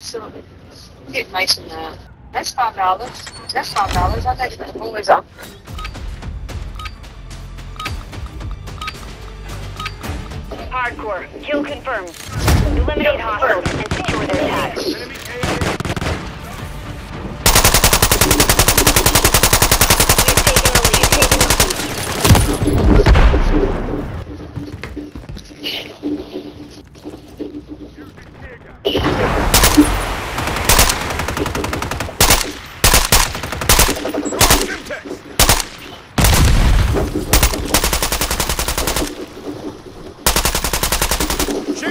So get nice and that. That's five dollars. That's five dollars. I think that one was up. Hardcore. Kill confirmed. Eliminate hostiles and secure their tags.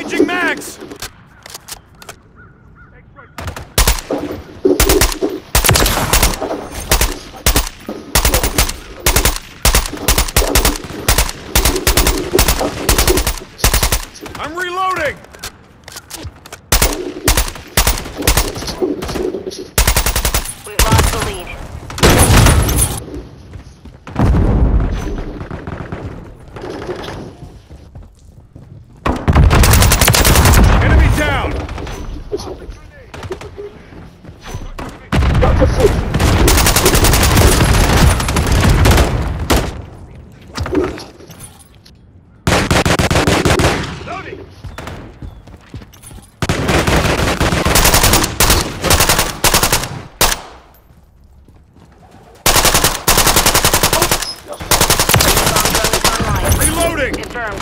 Changing mags! I'm reloading! We've lost the lead. Enemy down! Loading! Online. Reloading! Confirmed.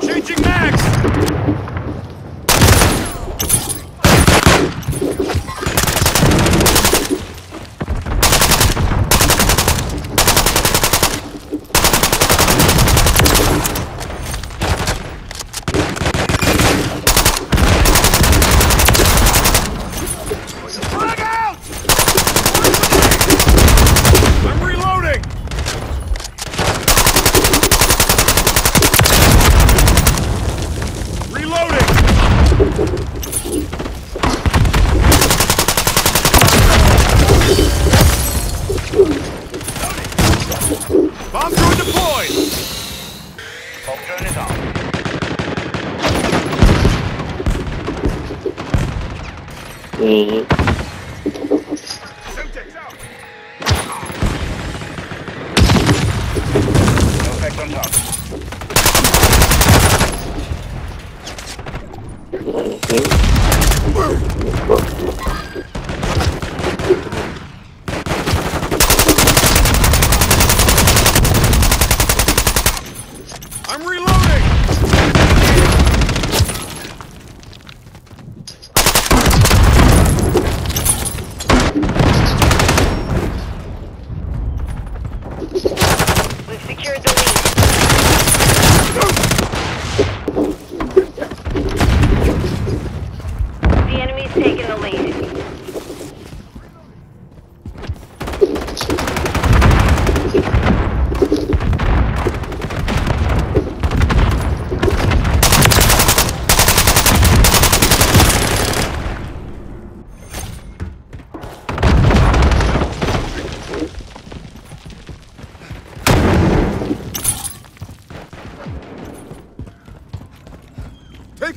Changing mags! Frag out! I'm reloading! Reloading! Bomb drone deployed! Bomb drone is on. Semtex out! No effect on target. I'm reloading! We've secured the lead. The enemy's taken the lead.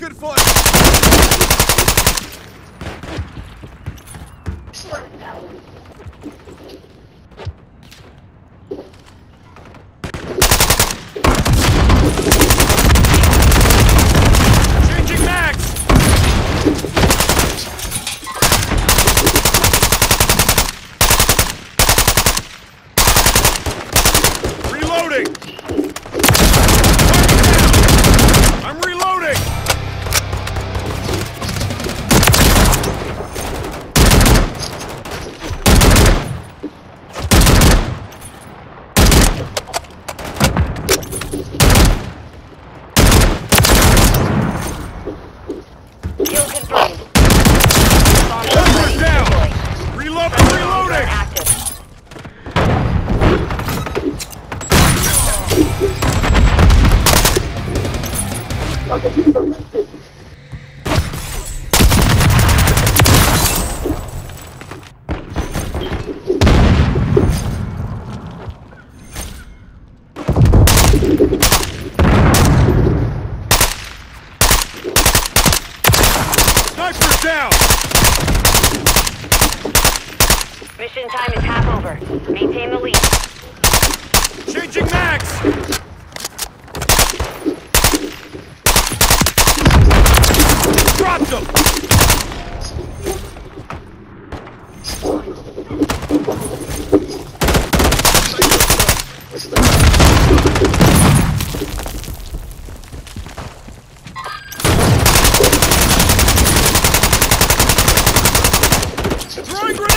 Taking fire! Mission time is half over. Maintain the lead. Changing mags! Dropped them! Throwing!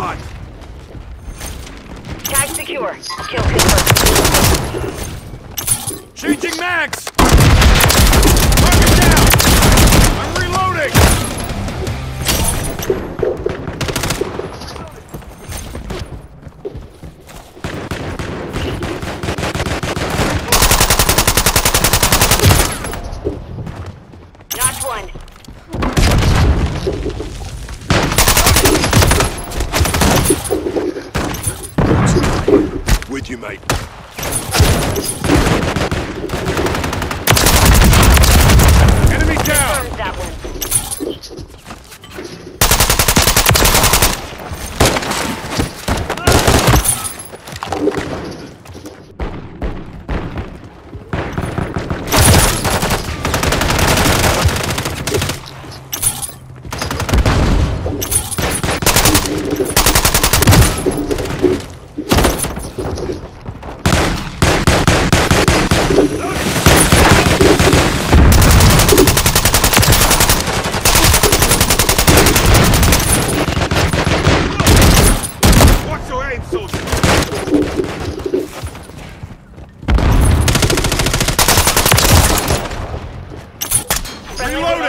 Spot. Tag secure. Kill confirmed. Changing mags! Target down! I'm reloading!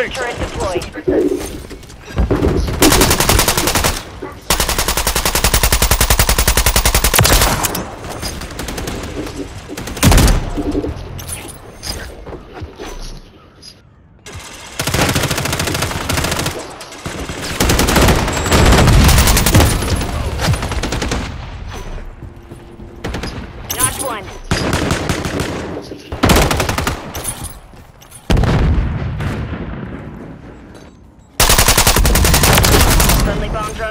Turret deployed. Notch one. Friendly bomb drone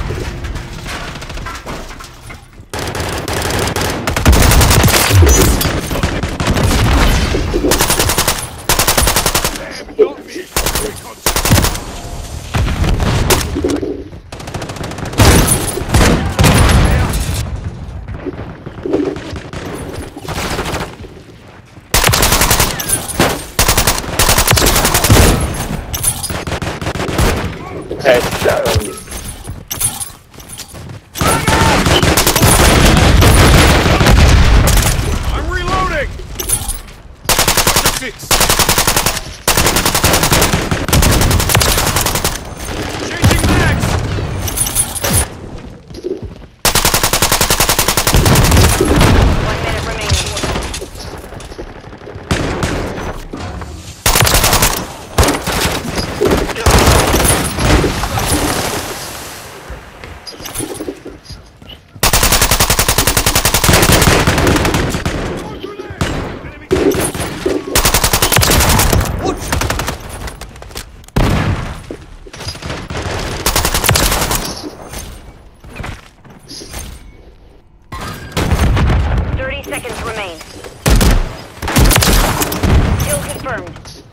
Six. seconds remain. Kill confirmed.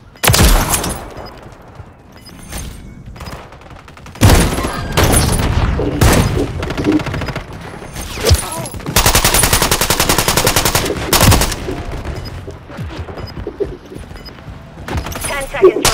Ten seconds